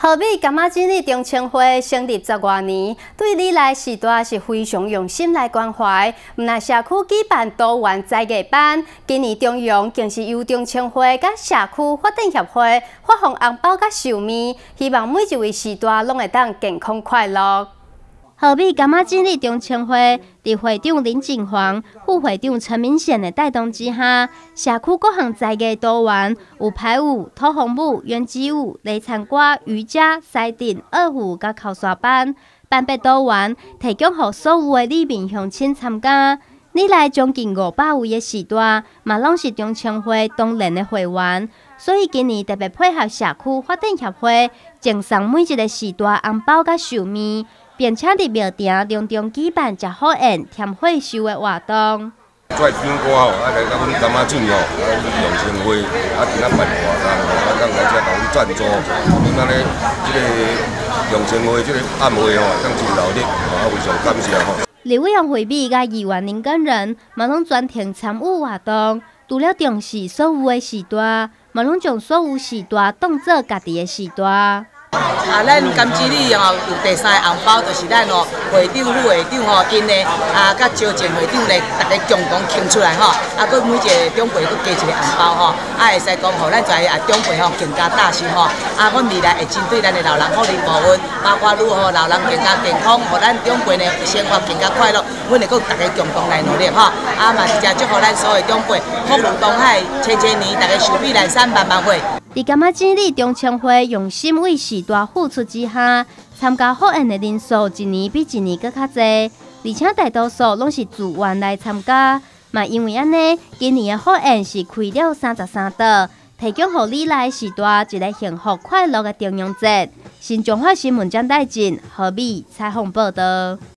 好比今仔精力中青会成立十多年，对你来时代是非常用心来关怀。毋那社区举办多元才艺班，今年中央更是由中青会甲社区发展协会发放红包甲寿面，希望每一位时代拢会当健康快乐。河美柑仔精力中青会伫会长林景煌、副会长陈明贤的带动之下，社区各项才艺多元，有排舞、土风舞、原子舞、擂餐歌、瑜伽、赛顶、二胡甲口刷班，班别多元，提供予所有的里面乡亲参加。你来将近五百位的时段，嘛拢是中青会当年的会员，所以今年特别配合社区发展协会，赠送每一个时段红包甲寿面。并且伫庙埕隆重举办食好宴、添火烧的活动。在唱歌吼，啊来咱柑仔井吼，啊用青花，啊今仔办活动，啊咱来遮同赞助，你看咧，即个用青花即个暗会吼，当真热烈，啊非常感谢吼。李委员会美甲议员林根仁，嘛拢专程参与活动，除了重视所有的时段，嘛拢将所有时段当做家己的时段。啊，咱甘子里吼有第三个红包，就是咱哦会长、副会长吼，因呢啊，甲招前会长咧，大家共同倾出来吼，啊，佮每一个长辈佮加一个红包吼，啊，会使讲吼，咱在啊长辈吼更加大声吼，啊，阮未来会针对咱的老人福利部分，包括如何老人更加健康，互咱长辈呢生活更加快乐，阮会佮大家共同来努力吼，啊嘛是真祝福咱所有长辈福如东海，千千年，大家寿比南山，万万岁。伫柑仔精力中青会用心为时代付出之下，参加好宴的人数一年比一年搁较侪，而且大多数拢是自愿来参加。嘛，因为安尼，今年的好宴是开了三十三道，提供互你来时代一个幸福快乐的重阳节。新中华新闻将带进何必采访报道。